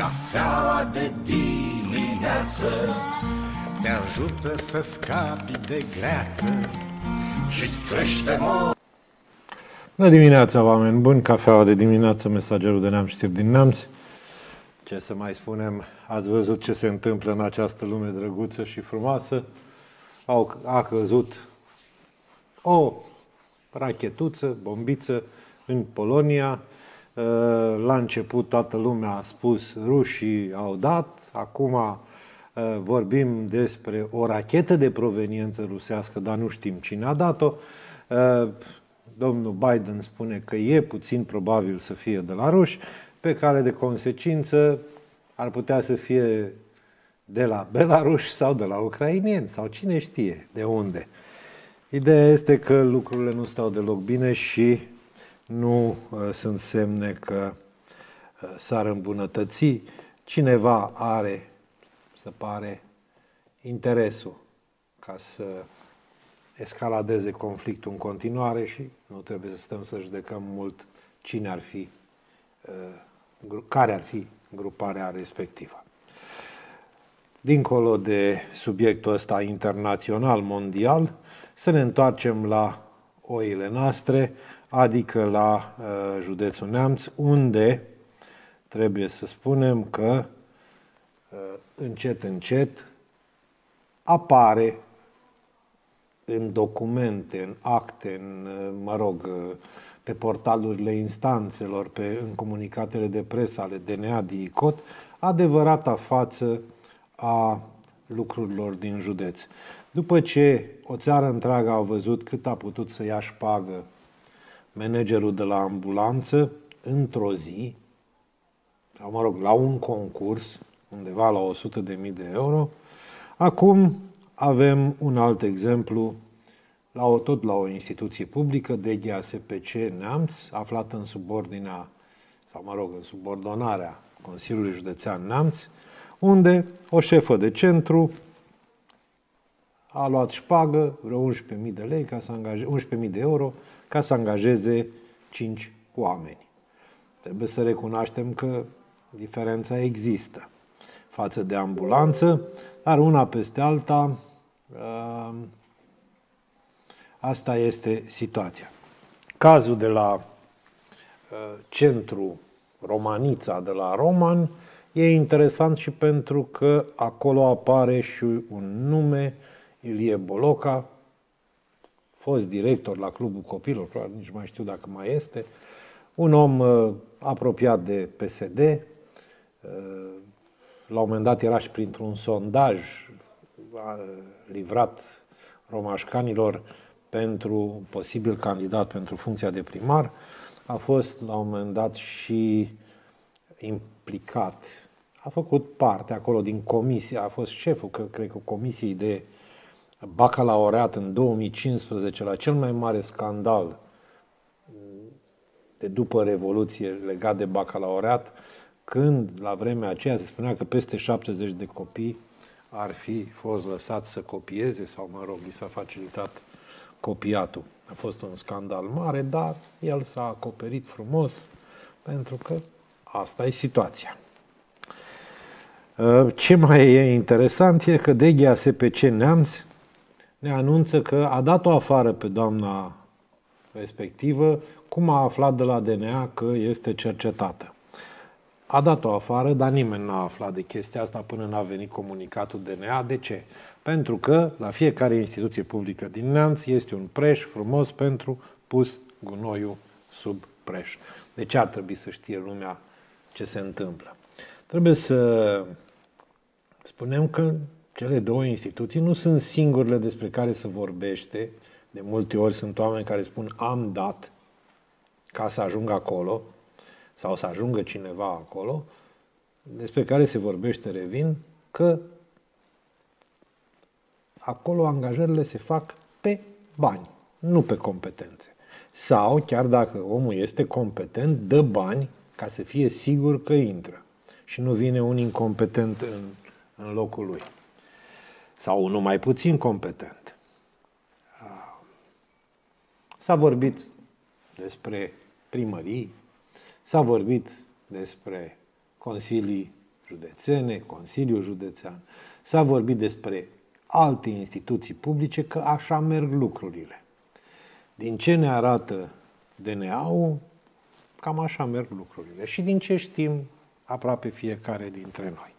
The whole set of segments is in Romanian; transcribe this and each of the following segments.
Cafeaua de dimineață Te ajută să scapi de greață Și-ți crește mor Bună dimineața, oameni buni! Cafeaua de dimineață, mesagerul de neam știri din neamț. Ce să mai spunem, ați văzut ce se întâmplă în această lume drăguță și frumoasă. Au, a căzut o rachetuță, bombiță în Polonia. Uh, La început toată lumea a spus rușii au dat, acum uh, vorbim despre o rachetă de proveniență rusească, dar nu știm cine a dat-o. Uh, Domnul Biden spune că e puțin probabil să fie de la ruși, pe care de consecință ar putea să fie de la belaruși sau de la ucrainieni sau cine știe de unde. Ideea este că lucrurile nu stau deloc bine și nu uh, sunt semne că uh, s-ar îmbunătăți. Cineva are, se pare, interesul ca să escaladeze conflictul în continuare și nu trebuie să stăm să judecăm mult cine ar fi, uh, gru- care ar fi gruparea respectivă. Dincolo de subiectul ăsta internațional, mondial, să ne întoarcem la oile noastre, adică la uh, județul Neamț, unde trebuie să spunem că uh, încet, încet apare în documente, în acte, în, mă rog, pe portalurile instanțelor, pe, în comunicatele de presă ale DNA, DICOT, adevărata față a lucrurilor din județ. După ce o țară întreagă a văzut cât a putut să ia șpagă managerul de la ambulanță într-o zi, sau mă rog, la un concurs, undeva la 100.000 de euro, acum avem un alt exemplu, la o, tot la o instituție publică, DGASPC Neamț, aflată în subordinea, sau mă rog, în subordonarea Consiliului Județean Neamț, unde o șefă de centru a luat șpagă, vreo 11.000 de lei, ca să angaje, 11.000 de euro, ca să angajeze 5 oameni. Trebuie să recunoaștem că diferența există față de ambulanță, dar una peste alta, uh, asta este situația. Cazul de la uh, centru Romanița de la Roman e interesant și pentru că acolo apare și un nume, Ilie Boloca, fost director la Clubul Copilor, probabil nici mai știu dacă mai este, un om uh, apropiat de PSD, uh, la un moment dat era și printr-un sondaj uh, livrat romașcanilor pentru posibil candidat pentru funcția de primar, a fost la un moment dat și implicat, a făcut parte acolo din comisie, a fost șeful, că, cred că, comisiei de bacalaureat în 2015 la cel mai mare scandal de după Revoluție legat de bacalaureat, când la vremea aceea se spunea că peste 70 de copii ar fi fost lăsați să copieze sau, mă rog, li s-a facilitat copiatul. A fost un scandal mare, dar el s-a acoperit frumos pentru că asta e situația. Ce mai e interesant e că Deghia SPC Neamț ne anunță că a dat-o afară pe doamna respectivă, cum a aflat de la DNA că este cercetată. A dat-o afară, dar nimeni n-a aflat de chestia asta până n-a venit comunicatul DNA. De ce? Pentru că la fiecare instituție publică din Neamț este un preș frumos pentru pus gunoiul sub preș. De ce ar trebui să știe lumea ce se întâmplă? Trebuie să spunem că cele două instituții nu sunt singurele despre care se vorbește. De multe ori sunt oameni care spun am dat ca să ajung acolo sau să ajungă cineva acolo, despre care se vorbește, revin, că acolo angajările se fac pe bani, nu pe competențe. Sau, chiar dacă omul este competent, dă bani ca să fie sigur că intră și nu vine un incompetent în, în locul lui. Sau unul mai puțin competent. S-a vorbit despre primării, s-a vorbit despre consilii județene, Consiliul Județean. S-a vorbit despre alte instituții publice că așa merg lucrurile. Din ce ne arată DNA-ul, cam așa merg lucrurile. Și din ce știm aproape fiecare dintre noi.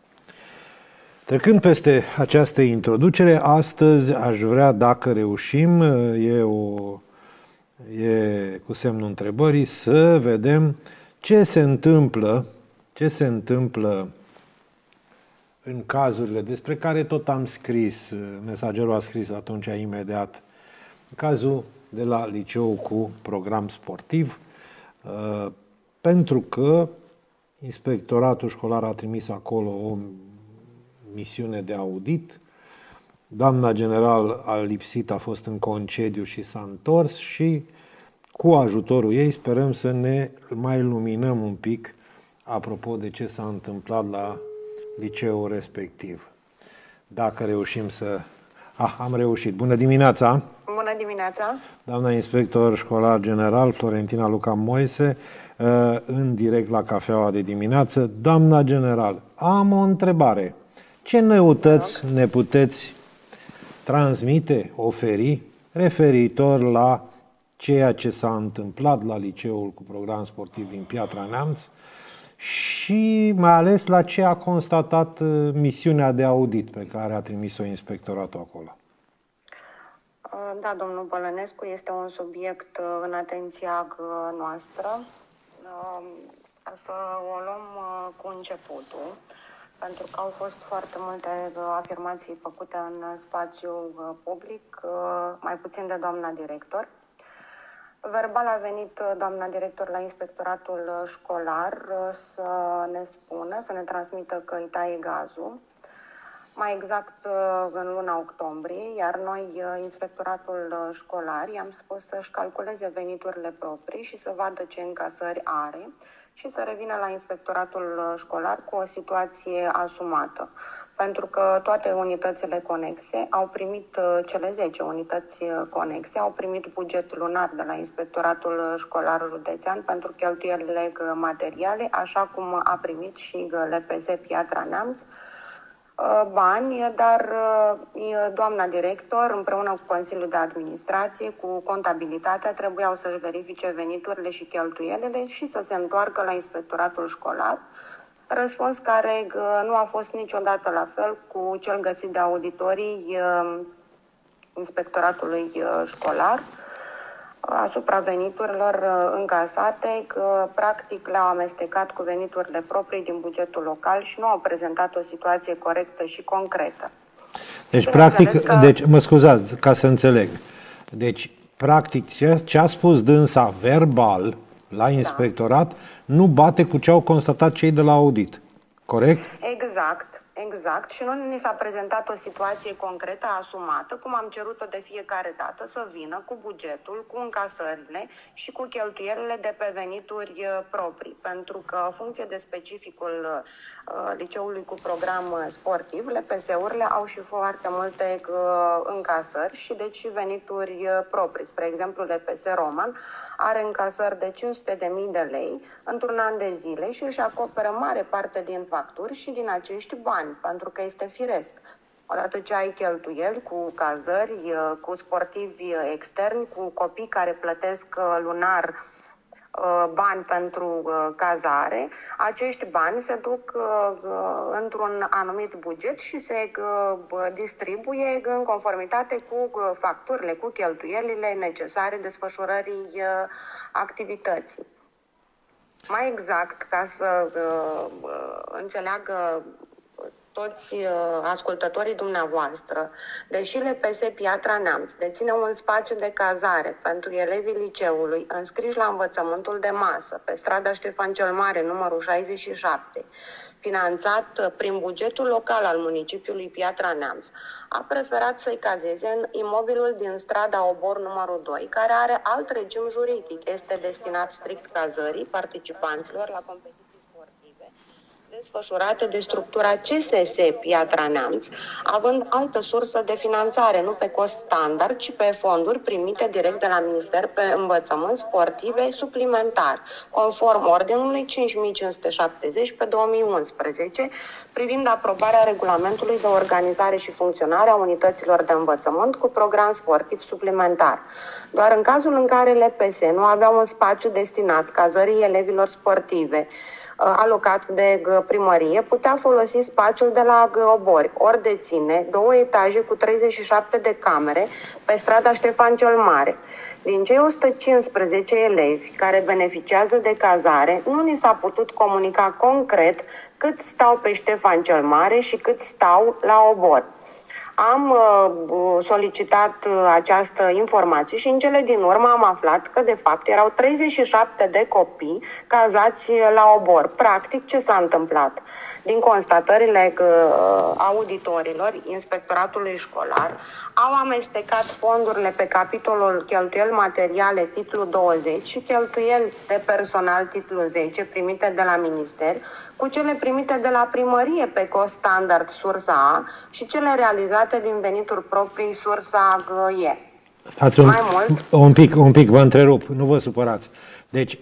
Trecând peste această introducere, astăzi aș vrea, dacă reușim, e, o, e cu semnul întrebării, să vedem ce se întâmplă, ce se întâmplă în cazurile despre care tot am scris, mesagerul a scris atunci imediat, în cazul de la liceu cu program sportiv, uh, pentru că inspectoratul școlar a trimis acolo o misiune de audit, doamna general a lipsit, a fost în concediu și s-a întors și cu ajutorul ei sperăm să ne mai luminăm un pic apropo de ce s-a întâmplat la liceul respectiv. Dacă reușim să... Ah, am reușit. Bună dimineața! Bună dimineața! Doamna inspector școlar general Florentina Luca Moise, uh, în direct la cafeaua de dimineață. Doamna general, am o întrebare. Ce noutăți ne puteți transmite, oferi, referitor la ceea ce s-a întâmplat la liceul cu program sportiv din Piatra Neamț și mai ales la ce a constatat uh, misiunea de audit pe care a trimis-o inspectoratul acolo. Uh, da, domnul Bălănescu, este un subiect uh, în atenția noastră. Să o luăm cu începutul, pentru că au fost foarte multe afirmații făcute în spațiul public, mai puțin de doamna director. Verbal a venit uh, doamna director la inspectoratul uh, școlar uh, să ne spună, să ne transmită că îi taie gazul, mai exact în luna octombrie, iar noi, inspectoratul școlar, i-am spus să-și calculeze veniturile proprii și să vadă ce încasări are și să revină la inspectoratul școlar cu o situație asumată. Pentru că toate unitățile conexe au primit, uh, cele 10 unități uh, conexe, au primit buget lunar de la Inspectoratul Școlar Județean pentru cheltuielile uh, materiale, așa cum a primit și LPS Piatra Neamț, bani, dar doamna director, împreună cu Consiliul de Administrație, cu contabilitatea, trebuiau să-și verifice veniturile și cheltuielile și să se întoarcă la inspectoratul școlar. Răspuns care nu a fost niciodată la fel cu cel găsit de auditorii um, inspectoratului uh, școlar asupra veniturilor uh, încasate, că practic le-au amestecat cu veniturile proprii din bugetul local și nu au prezentat o situație corectă și concretă. Deci, practic, că... deci, mă scuzați ca să înțeleg. Deci, practic, ce, ce a spus dânsa verbal, la da. inspectorat da. nu bate cu ce au constatat cei de la audit. Corect? Exact. Exact, și nu ni s-a prezentat o situație concretă, asumată, cum am cerut-o de fiecare dată, să vină cu bugetul, cu încasările și cu cheltuielile de pe venituri uh, proprii. Pentru că, în funcție de specificul uh, liceului cu program uh, sportiv, LPS-urile au și foarte multe uh, încasări și deci venituri uh, proprii. Spre exemplu, LPS Roman are încasări de 500.000 de lei într-un an de zile și își acoperă mare parte din facturi și din acești bani pentru că este firesc. Odată ce ai cheltuieli cu cazări, uh, cu sportivi externi, cu copii care plătesc uh, lunar uh, bani pentru cazare, acești bani se duc într-un anumit buget și se distribuie în conformitate cu facturile, cu cheltuielile necesare desfășurării activității. Mai exact, ca să înțeleagă toți uh, ascultătorii dumneavoastră, deși LPS Piatra Neamț deține un spațiu de cazare pentru elevii liceului înscriși la învățământul de masă pe strada Ștefan cel Mare, numărul 67, finanțat uh, prin bugetul local al municipiului Piatra Neamț, a preferat să-i cazeze în imobilul din strada Obor numărul 2, care are alt regim juridic. Este destinat strict cazării participanților la competiții desfășurate de structura CSS Piatra Neamț, având altă sursă de finanțare, nu pe cost standard, ci pe fonduri primite direct de la Minister pe învățământ sportive suplimentar, conform ordinului 5570 pe 2011, privind aprobarea regulamentului de organizare și funcționare a unităților de învățământ cu program sportiv suplimentar. Doar în cazul în care LPS nu aveau un spațiu destinat cazării elevilor sportive, Uh, alocat de primărie, putea folosi spațiul de la Obori, ori deține două etaje cu 37 de camere pe strada Ștefan cel Mare. Din cei 115 elevi care beneficiază de cazare, nu ni s-a putut comunica concret cât stau pe Ștefan cel Mare și cât stau la Obor. Am uh, solicitat uh, această informație și în cele din urmă am aflat că de fapt erau 37 de copii cazați la obor. Practic ce s-a întâmplat? Din constatările uh, auditorilor, inspectoratului școlar, au amestecat fondurile pe capitolul cheltuieli materiale titlu 20 și cheltuieli de personal titlu 10 primite de la minister cu cele primite de la primărie pe cost standard sursa A și cele realizate din venituri proprii sursa GE. Stați un, Mai mult, un pic, un pic, vă întrerup, nu vă supărați. Deci,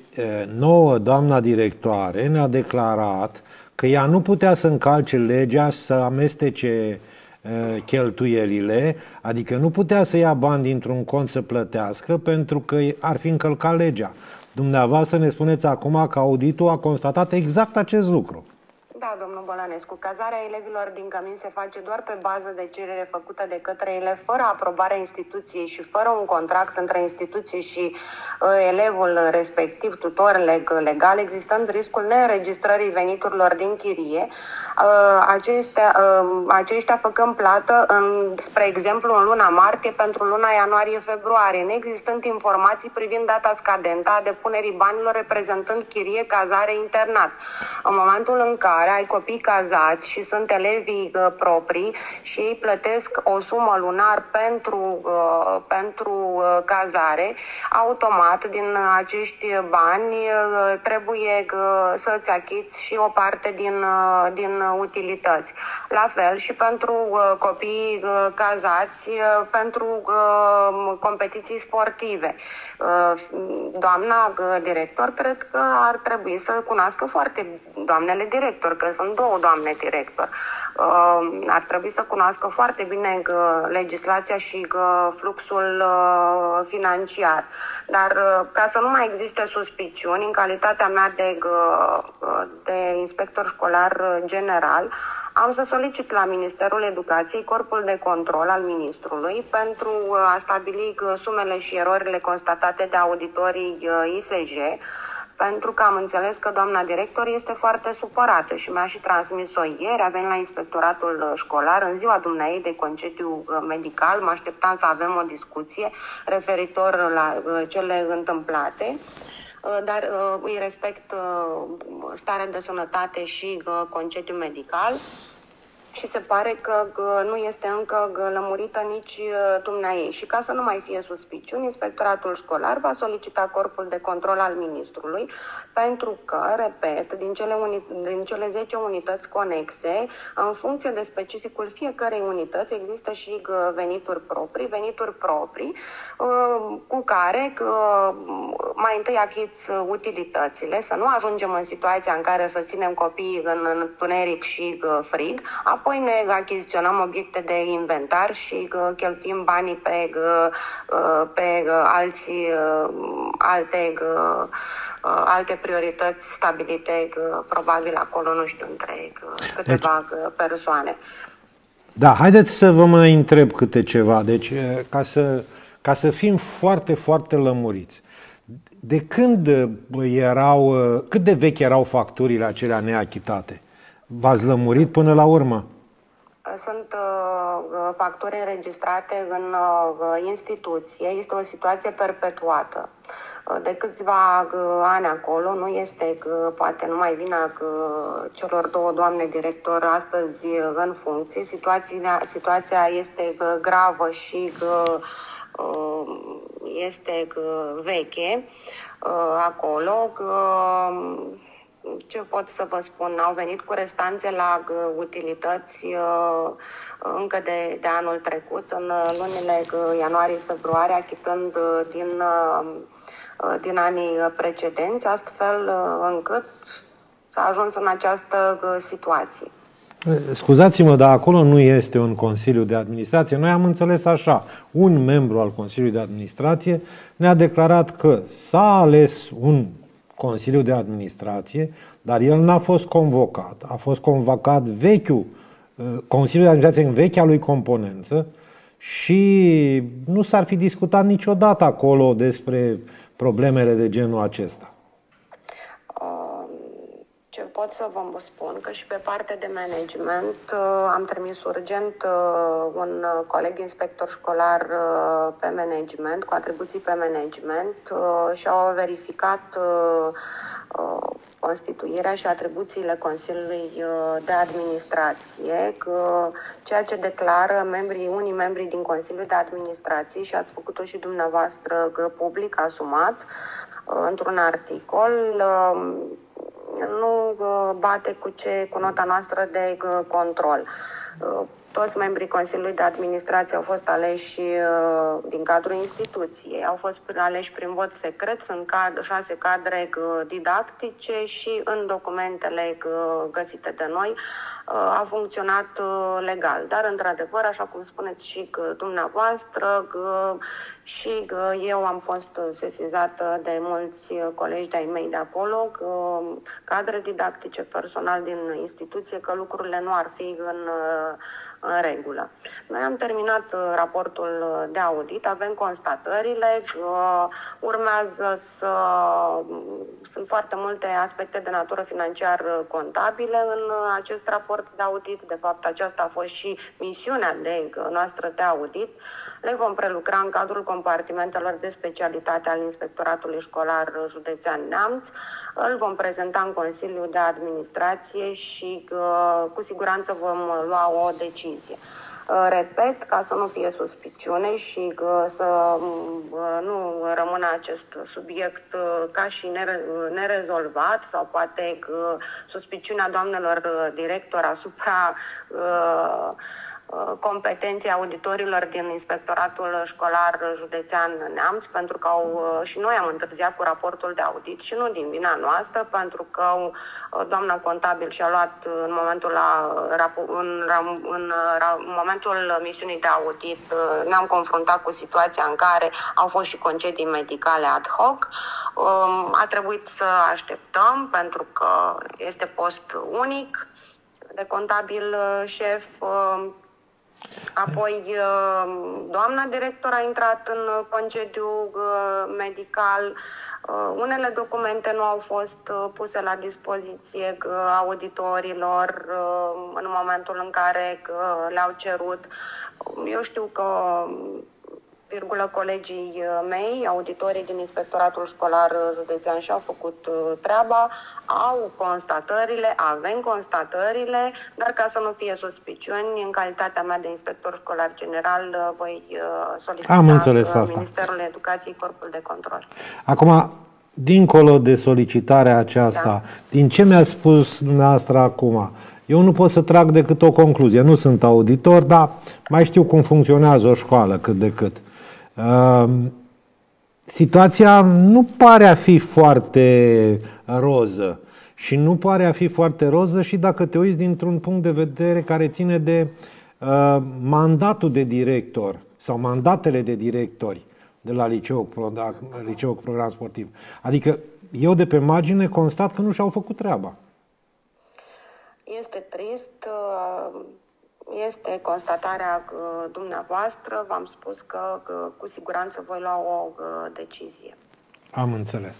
nouă, doamna directoare ne-a declarat că ea nu putea să încalce legea, să amestece cheltuielile, adică nu putea să ia bani dintr-un cont să plătească pentru că ar fi încălcat legea. Dumneavoastră ne spuneți acum că auditul a constatat exact acest lucru. Da, domnul Bălănescu, cazarea elevilor din Cămin se face doar pe bază de cerere făcută de către ele, fără aprobarea instituției și fără un contract între instituție și uh, elevul respectiv, tutor leg, legal, existând riscul neînregistrării veniturilor din chirie, uh, acestea, uh, aceștia făcând plată, în, spre exemplu, în luna martie pentru luna ianuarie-februarie, neexistând informații privind data scadentă a depunerii banilor reprezentând chirie, cazare, internat. În momentul în care care ai copii cazați și sunt elevii uh, proprii și ei plătesc o sumă lunar pentru, uh, pentru uh, cazare, automat din acești bani uh, trebuie uh, să-ți achiți și o parte din, uh, din utilități. La fel și pentru uh, copiii uh, cazați, uh, pentru uh, competiții sportive. Uh, doamna uh, director cred că ar trebui să cunoască foarte, doamnele director, că sunt două doamne director, uh, ar trebui să cunoască foarte bine legislația și fluxul uh, financiar. Dar uh, ca să nu mai existe suspiciuni, în calitatea mea de, de inspector școlar general, am să solicit la Ministerul Educației corpul de control al ministrului pentru a stabili sumele și erorile constatate de auditorii ISJ, pentru că am înțeles că doamna director este foarte supărată și mi-a și transmis-o ieri, a venit la inspectoratul școlar. În ziua dumneai de concediu uh, medical, mă așteptam să avem o discuție referitor la uh, cele întâmplate. Uh, dar îi respect starea de sănătate și concediu medical și se pare că, că nu este încă lămurită nici uh, dumneai. Și ca să nu mai fie suspiciuni, inspectoratul școlar va solicita corpul de control al ministrului pentru că, repet, din cele, uni, din cele 10 unități conexe, în funcție de specificul fiecărei unități, există și venituri proprii, venituri proprii, uh, cu care mai întâi achiți utilitățile, să nu ajungem în situația în care să ținem copiii în întuneric și frig, apoi ne achiziționăm obiecte de inventar și cheltuim banii pe, pe alții, alte alte priorități stabilite probabil acolo, nu știu, între câteva deci, persoane. Da, haideți să vă mai întreb câte ceva, deci ca să, ca să fim foarte, foarte lămuriți. De când erau, cât de vechi erau facturile acelea neachitate? V-ați lămurit până la urmă? Sunt uh, facturi înregistrate în uh, instituție. Este o situație perpetuată. Uh, de câțiva uh, ani acolo, nu este că poate nu mai vine că celor două doamne director astăzi în funcție. Situația, situația este gravă și că este veche acolo. Ce pot să vă spun? Au venit cu restanțe la utilități uh, încă de, de anul trecut, în lunile ianuarie-februarie, achitând din, din anii precedenți, astfel încât s-a ajuns în această situație. Scuzați-mă, dar acolo nu este un Consiliu de Administrație. Noi am înțeles așa. Un membru al Consiliului de Administrație ne-a declarat că s-a ales un Consiliu de Administrație, dar el n-a fost convocat. A fost convocat vechiul uh, Consiliul de Administrație în vechea lui componență și nu s-ar fi discutat niciodată acolo despre problemele de genul acesta pot să vă spun? Că și pe partea de management uh, am trimis urgent uh, un coleg inspector școlar uh, pe management, cu atribuții pe management și au verificat constituirea și atribuțiile Consiliului de Administrație, că ceea ce declară membrii, unii membri din Consiliul de Administrație și ați făcut-o și dumneavoastră public asumat într-un articol, nu uh, bate cu ce cu nota noastră de uh, control. Uh, toți membrii Consiliului de Administrație au fost aleși din cadrul instituției, au fost aleși prin vot secret, sunt cad- șase cadre didactice și în documentele găsite de noi a funcționat legal. Dar, într-adevăr, așa cum spuneți și dumneavoastră, și eu am fost sesizată de mulți colegi de-ai mei de acolo, cadre didactice, personal din instituție, că lucrurile nu ar fi în, în regulă. Noi am terminat raportul de audit, avem constatările, urmează să... Sunt foarte multe aspecte de natură financiar-contabile în acest raport de audit. De fapt, aceasta a fost și misiunea de noastră de audit. Le vom prelucra în cadrul compartimentelor de specialitate al Inspectoratului Școlar Județean Neamț. Îl vom prezenta în Consiliul de Administrație și uh, cu siguranță vom lua o decizie. Uh, repet, ca să nu fie suspiciune și să uh, nu rămână acest subiect ca și nerezolvat sau poate suspiciunea doamnelor director asupra uh, Uh, competenței auditorilor din Inspectoratul Școlar Județean Neamț, pentru că au, uh, și noi am întârziat cu raportul de audit și nu din vina noastră, pentru că uh, doamna contabil și-a luat în momentul, la, în, în, în momentul misiunii de audit, ne-am confruntat cu situația în care au fost și concedii medicale ad hoc. Um, a trebuit să așteptăm pentru că este post unic de contabil șef Apoi, uh, doamna director a intrat în concediu uh, medical. Uh, unele documente nu au fost puse la dispoziție auditorilor în momentul în care le-au cerut. Eu știu că virgulă, colegii uh, mei, auditorii din Inspectoratul Școlar uh, Județean și-au făcut uh, treaba, au constatările, avem constatările, dar ca să nu fie suspiciuni, în calitatea mea de inspector școlar general, voi solicita Am înțeles asta. Ministerul Educației Corpul de Control. Acum, dincolo de solicitarea aceasta, da. din ce mi-a spus dumneavoastră acum, eu nu pot să trag decât o concluzie. Nu sunt auditor, dar mai știu cum funcționează o școală cât de cât. Situația nu pare a fi foarte roză și nu pare a fi foarte roză și dacă te uiți dintr-un punct de vedere care ține de uh, mandatul de director sau mandatele de directori de la liceu, liceu program sportiv. Adică eu de pe margine constat că nu și-au făcut treaba. Este trist. Uh este constatarea uh, dumneavoastră. V-am spus că, că cu siguranță voi lua o uh, decizie. Am înțeles.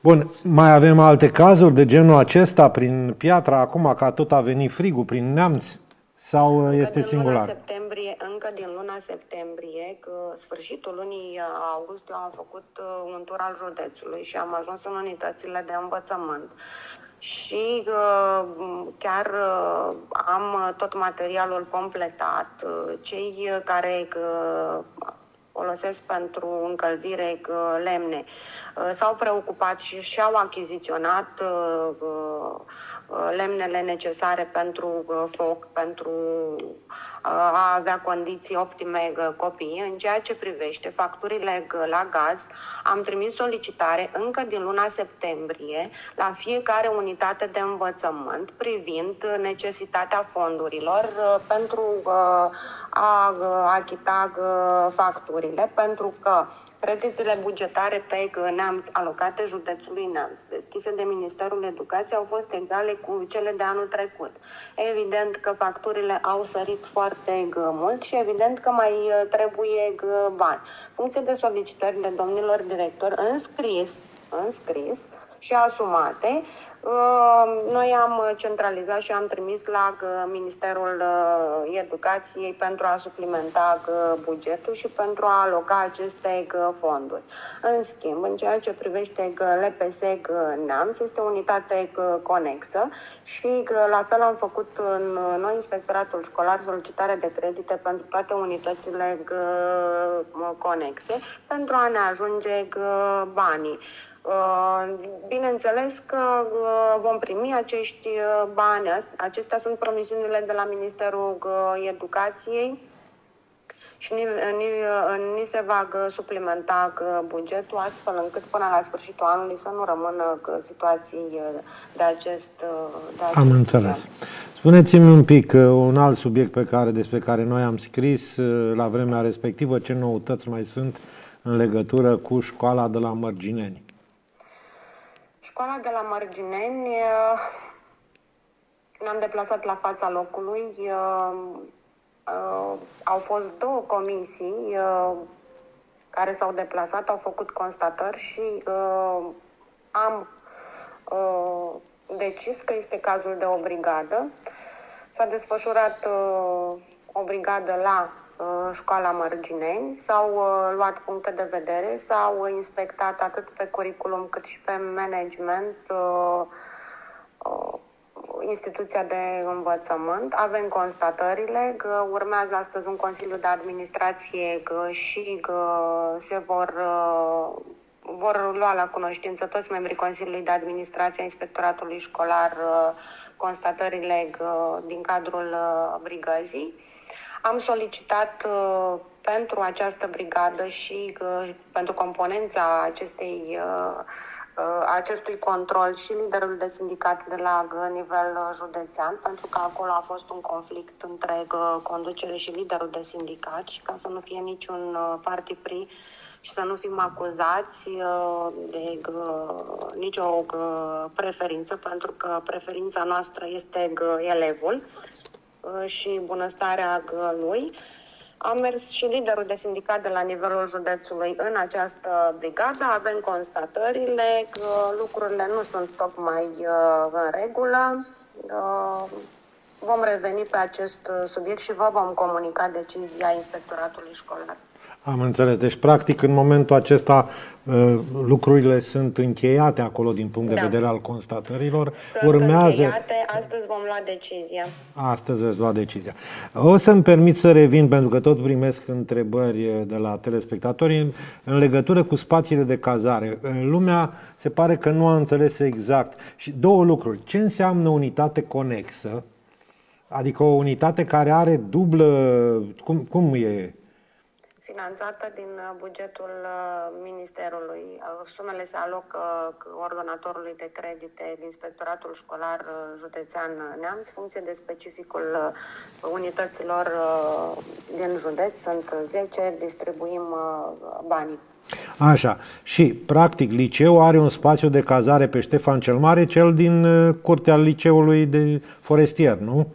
Bun, mai avem alte cazuri de genul acesta prin piatra acum, că tot a venit frigul prin neamț? Sau încă este din singular? Luna septembrie, încă din luna septembrie, că sfârșitul lunii august, eu am făcut uh, un tur al județului și am ajuns în unitățile de învățământ și uh, chiar uh, am tot materialul completat. Uh, cei care folosesc pentru încălzire lemne. S-au preocupat și și-au achiziționat lemnele necesare pentru foc, pentru a avea condiții optime copiii. În ceea ce privește facturile la gaz, am trimis solicitare încă din luna septembrie la fiecare unitate de învățământ privind necesitatea fondurilor pentru a achita facturile, pentru că Creditele bugetare pe Neamț alocate județului Neamț, deschise de Ministerul Educației, au fost egale cu cele de anul trecut. Evident că facturile au sărit foarte mult și evident că mai uh, trebuie bani. Funcție de solicitările domnilor directori, înscris, înscris și asumate, Uh, noi am centralizat și am trimis la uh, Ministerul uh, Educației pentru a suplimenta bugetul și pentru a aloca aceste fonduri. În schimb, în ceea ce privește LPS Neamț, este o unitate conexă și la fel am făcut în noi inspectoratul școlar solicitare de credite pentru toate unitățile conexe pentru a ne ajunge banii. Uh, bineînțeles că uh, vom primi acești uh, bani. Acestea sunt promisiunile de la Ministerul Educației și ni, ni, ni se va suplimenta bugetul astfel încât până la sfârșitul anului să nu rămână situații de acest, de acest Am înțeles. Spuneți-mi un pic un alt subiect pe care, despre care noi am scris la vremea respectivă, ce noutăți mai sunt în legătură cu școala de la Mărgineni. Școala de la Mărgineni, ne-am deplasat la fața locului. Au fost două comisii care s-au deplasat, au făcut constatări și am decis că este cazul de o brigadă. S-a desfășurat o brigadă la Uh, școala Mărgineni, s-au uh, luat puncte de vedere, s-au inspectat atât pe curriculum cât și pe management uh, instituția de învățământ. Avem constatările că urmează astăzi un Consiliu de Administrație că și că se vor, vor lua la cunoștință toți membrii Consiliului de Administrație a Inspectoratului Școlar constatările din cadrul brigăzii. Am solicitat uh, pentru această brigadă și uh, pentru componența acestei, uh, uh, acestui control și liderul de sindicat de la nivel uh, județean, pentru că acolo a fost un conflict între uh, conducere și liderul de sindicat și ca să nu fie niciun uh, parti și să nu fim acuzați uh, de uh, nicio uh, preferință, pentru că preferința noastră este elevul. Uh, și bunăstarea lui. Am mers și liderul de sindicat de la nivelul județului în această brigadă. Avem constatările că lucrurile nu sunt tocmai uh, în regulă. Uh, vom reveni pe acest subiect și vă vom comunica decizia inspectoratului școlar. Am înțeles. Deci, practic, în momentul acesta uh, lucrurile sunt încheiate acolo din punct de da. vedere al constatărilor. Sunt Urmează... încheiate, astăzi vom lua decizia. Astăzi veți lua decizia. O să-mi permit să revin, pentru că tot primesc întrebări uh, de la telespectatori în legătură cu spațiile de cazare. Uh, lumea se pare că nu a înțeles exact. Și două lucruri. Ce înseamnă unitate conexă? Adică o unitate care are dublă... Cum, cum e? Finanțată din uh, bugetul uh, Ministerului. Uh, sumele se alocă ordonatorului de credite din Inspectoratul Școlar Județean Neamț, funcție de specificul unităților din județ. Sunt 10, distribuim banii. Așa. Și, practic, liceul are un spațiu de cazare pe Ștefan cel Mare, cel din curtea liceului de forestier, nu?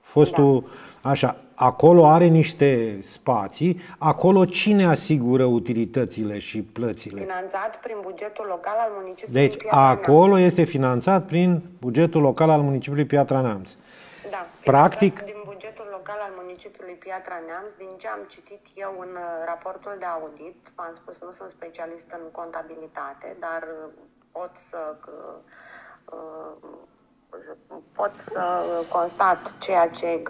Fostul... Da. Așa acolo are niște spații, acolo cine asigură utilitățile și plățile? Finanțat prin bugetul local al municipiului Deci Piatra acolo Neamț. este finanțat prin bugetul local al municipiului Piatra Neamț. Da, Practic, din bugetul local al municipiului Piatra Neamț, din ce am citit eu în uh, raportul de audit, am spus, nu sunt specialist în contabilitate, dar pot să uh, pot să constat ceea ce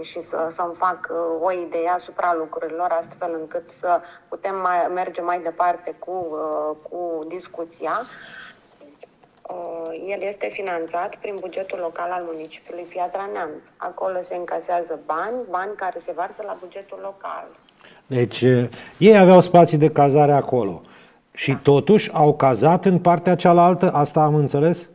și să, să-mi fac o idee asupra lucrurilor, astfel încât să putem mai, merge mai departe cu, cu discuția. El este finanțat prin bugetul local al municipiului Piatra Neamț. Acolo se încasează bani, bani care se varsă la bugetul local. Deci, ei aveau spații de cazare acolo. Și da. totuși au cazat în partea cealaltă, asta am înțeles?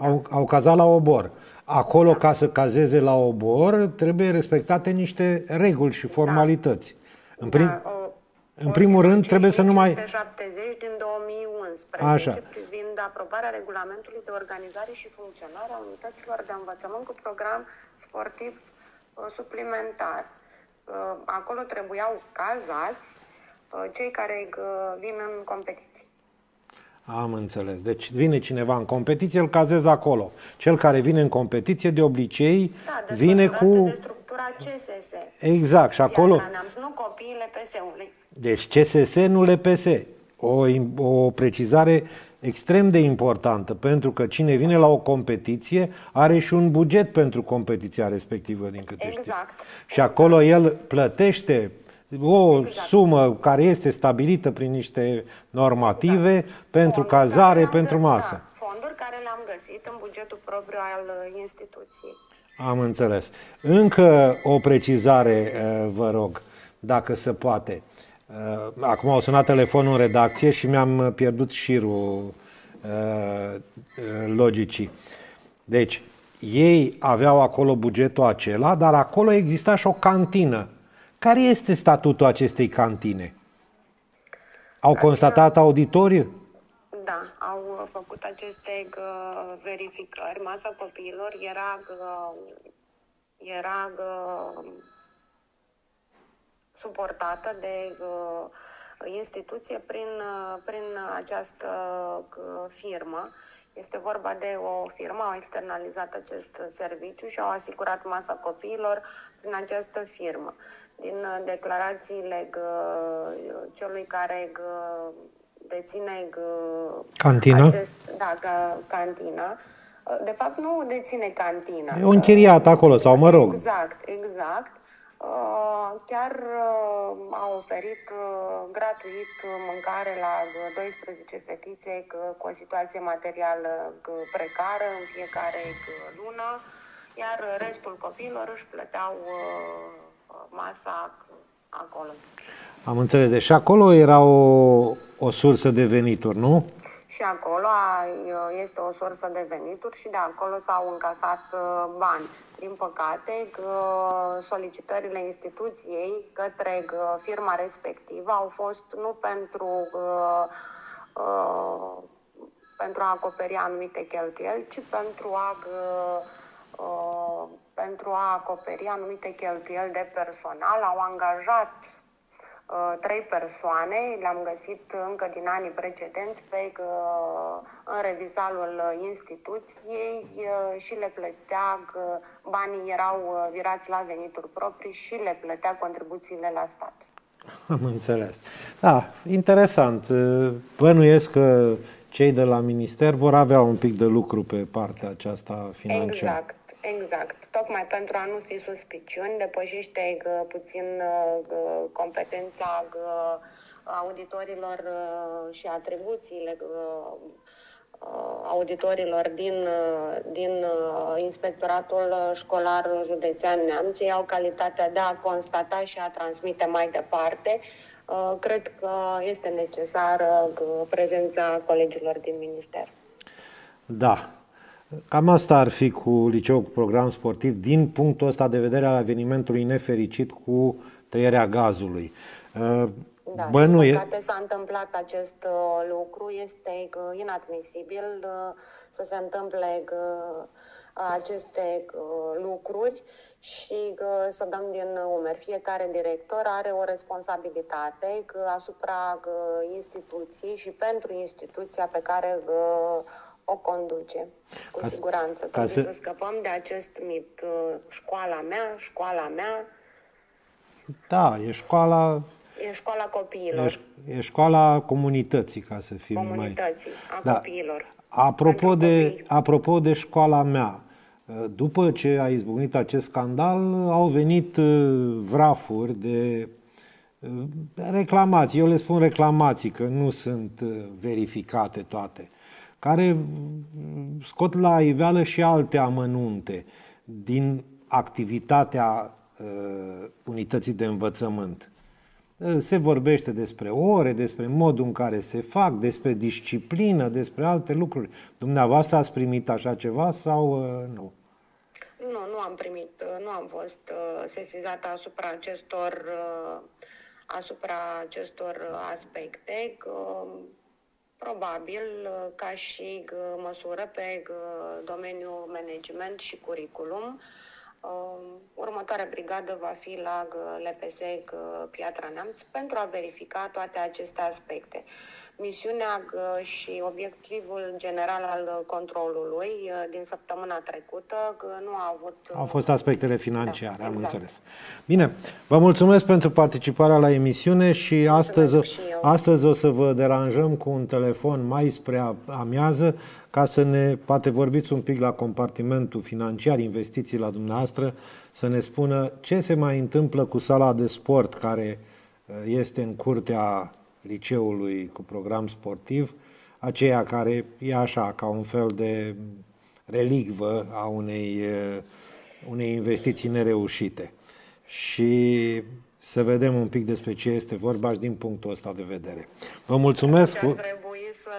Au, au cazat la obor. Acolo, ca să cazeze la obor, trebuie respectate niște reguli și formalități. În, prim, da, o, în primul rând, trebuie să nu mai... 70 din 2011 Așa. privind aprobarea regulamentului de organizare și funcționare a unităților de învățământ cu program sportiv uh, suplimentar. Uh, acolo trebuiau cazați uh, cei care vin în competiție. Am înțeles. Deci vine cineva în competiție, îl cazez acolo. Cel care vine în competiție, de obicei, da, vine cu... de structura CSS. Exact, și acolo... Neamț, nu copiile PS-ului. Deci CSS, nu LPS. O, o precizare extrem de importantă, pentru că cine vine la o competiție are și un buget pentru competiția respectivă, din câte exact. știu. Și exact. acolo el plătește o exact. sumă care este stabilită prin niște normative exact. pentru fonduri cazare, pentru masă. Da, fonduri care le-am găsit în bugetul propriu al uh, instituției. Am înțeles. Încă o precizare, uh, vă rog, dacă se poate. Uh, acum au sunat telefonul în redacție și mi-am pierdut șirul logicii. Deci, ei aveau acolo bugetul acela, dar acolo exista și o cantină care este statutul acestei cantine? Au constatat auditorii? Da, au făcut aceste uh, verificări. Masa copiilor era, uh, era uh, suportată de instituție prin, prin această firmă. Este vorba de o firmă, au externalizat acest serviciu și au asigurat masa copiilor prin această firmă din uh, declarațiile celui care deține cantina. Acest, da, cantina. Uh, de fapt, nu deține cantina. E un închiriat acolo, sau mă rog. Exact, exact. Uh, chiar a oferit gratuit mâncare la 12 fetițe cu o situație materială precară în fiecare lună, iar restul copiilor își plăteau masa acolo. Am înțeles. Deci și acolo era o, o sursă de venituri, nu? Și acolo este o sursă de venituri și de acolo s-au încasat uh, bani. Din păcate, solicitările instituției către firma respectivă au fost nu pentru, uh, uh, pentru a acoperi anumite cheltuieli, ci pentru a pentru a acoperi anumite cheltuieli de personal. Au angajat uh, trei persoane, le-am găsit încă din anii precedenți pe, uh, în revizalul instituției uh, și le plătea, banii erau virați la venituri proprii și le plătea contribuțiile la stat. Am înțeles. Da, interesant. Bănuiesc că cei de la minister vor avea un pic de lucru pe partea aceasta financiară. Exact. Exact. Tocmai pentru a nu fi suspiciuni, depășește puțin competența auditorilor și atribuțiile auditorilor din, din Inspectoratul Școlar Județean Neamț. Ei au calitatea de a constata și a transmite mai departe. Cred că este necesară prezența colegilor din minister. Da, Cam asta ar fi cu liceul cu program sportiv din punctul ăsta de vedere al evenimentului nefericit cu tăierea gazului. Uh, da, Bănuie... din păcate s-a întâmplat acest uh, lucru, este uh, inadmisibil să se întâmple aceste lucruri și să dăm din umeri. Fiecare director are o responsabilitate asupra instituției și pentru instituția pe care o conduce, cu ca siguranță. Ca Trebuie să... să scăpăm de acest mit. Uh, școala mea, școala mea. Da, e școala... E școala copiilor. E, e școala comunității, ca să fim comunității, mai... a da. copiilor. Apropo de, apropo de școala mea, după ce a izbucnit acest scandal, au venit vrafuri de reclamații, eu le spun reclamații, că nu sunt verificate toate, care scot la iveală și alte amănunte din activitatea uh, unității de învățământ. Uh, se vorbește despre ore, despre modul în care se fac, despre disciplină, despre alte lucruri. Dumneavoastră ați primit așa ceva sau uh, nu? Nu, nu am primit, uh, nu am fost uh, sesizată asupra acestor, uh, asupra acestor aspecte. Probabil, ca și măsură pe domeniul management și curriculum, următoarea brigadă va fi la LPS Piatra Neamț pentru a verifica toate aceste aspecte misiunea și obiectivul general al controlului uh, din săptămâna trecută nu a avut... Au fost aspectele financiare, da, am exact. înțeles. Bine, vă mulțumesc pentru participarea la emisiune și astăzi, și astăzi o să vă deranjăm cu un telefon mai spre amiază ca să ne, poate vorbiți un pic la compartimentul financiar, investiții la dumneavoastră, să ne spună ce se mai întâmplă cu sala de sport care uh, este în curtea liceului cu program sportiv, aceea care e așa, ca un fel de relicvă a unei, unei investiții nereușite. Și să vedem un pic despre ce este vorba și din punctul ăsta de vedere. Vă mulțumesc! Ar trebui să,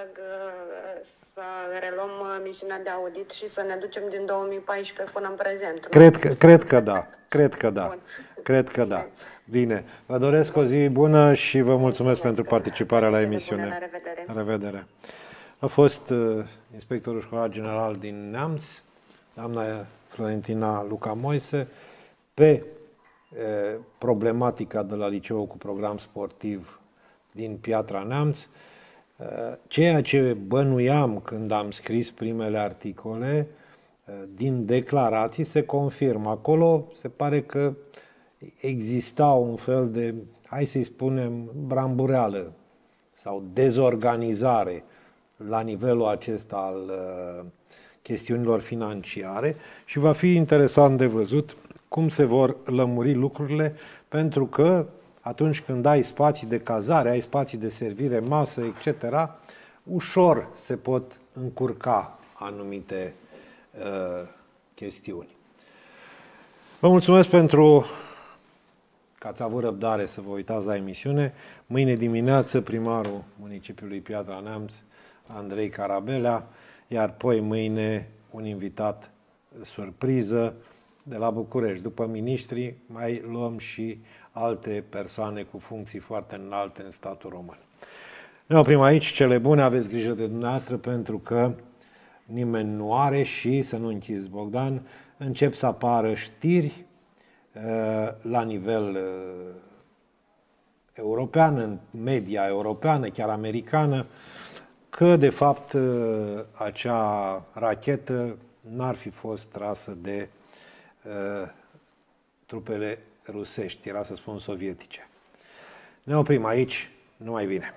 să reluăm misiunea de audit și să ne ducem din 2014 până în prezent. Cred că, cred că da, cred că da, Bun. Cred că da. Bine, vă doresc o zi bună și vă mulțumesc, mulțumesc pentru participarea la emisiune. Bună, la revedere. La revedere. A fost uh, inspectorul școlar general din Neamț, doamna Florentina Luca Moise, pe uh, problematica de la liceul cu program sportiv din Piatra Neamț, uh, ceea ce bănuiam când am scris primele articole, uh, din declarații se confirmă. Acolo se pare că exista un fel de, hai să-i spunem, brambureală sau dezorganizare la nivelul acesta al uh, chestiunilor financiare și va fi interesant de văzut cum se vor lămuri lucrurile, pentru că atunci când ai spații de cazare, ai spații de servire, masă, etc., ușor se pot încurca anumite uh, chestiuni. Vă mulțumesc pentru că ați avut răbdare să vă uitați la emisiune. Mâine dimineață primarul municipiului Piatra Neamț, Andrei Carabelea, iar poi mâine un invitat surpriză de la București. După miniștri mai luăm și alte persoane cu funcții foarte înalte în statul român. Ne oprim aici, cele bune, aveți grijă de dumneavoastră pentru că nimeni nu are și, să nu închizi Bogdan, încep să apară știri Uh, la nivel uh, european, în media europeană, chiar americană, că de fapt uh, acea rachetă n-ar fi fost trasă de uh, trupele rusești, era să spun sovietice. Ne oprim aici, numai bine!